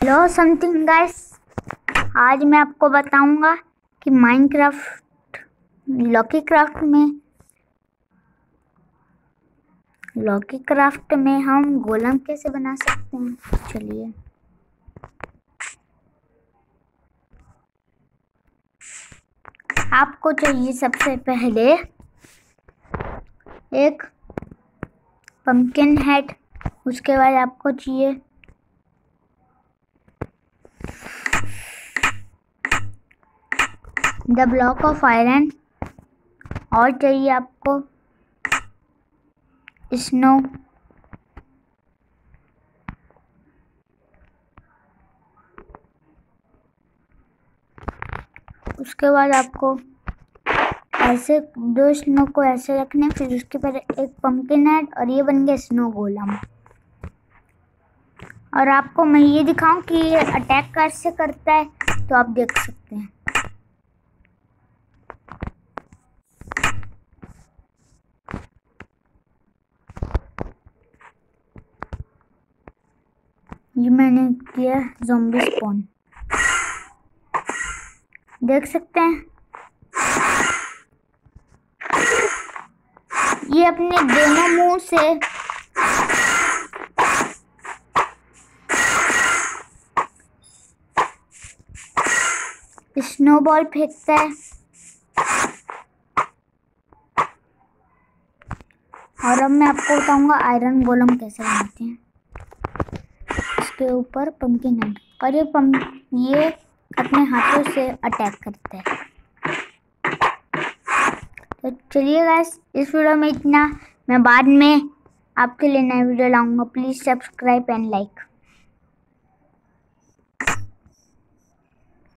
Hello something guys आज मैं आपको बताऊँगा कि माइनक्राफ्ट लॉकी क्राफ्ट में लॉकी क्राफ्ट में हम गोलम कैसे बना सकते हैं? चलिए। आपको चाहिए सबसे पहले एक पंपकिन हेड उसके बाद आपको चाहिए द ब्लॉक ऑफ़ आयरन और चाहिए आपको स्नो उसके बाद आपको ऐसे दो स्नो को ऐसे रखने फिर उसके बाद एक पंपकिन हेड और ये बन गया स्नो गोलम और आपको मैं ये दिखाऊँ कि ये अटैक कैसे करता है तो आप देख सकते हैं। ये मैंने किया जोम्बी स्पॉन देख सकते हैं? ये अपने दोनों मुँह से स्नोबॉल फेंकता है। और अब मैं आपको बताऊँगा आयरन गोलम कैसे बनाते हैं। इसके ऊपर पंकिन है। और ये पम ये अपने हाथों से अटैक करते हैं। तो चलिए गैस इस वीडियो में इतना। मैं बाद में आपके लिए नया वीडियो लाऊँगा। Please subscribe and like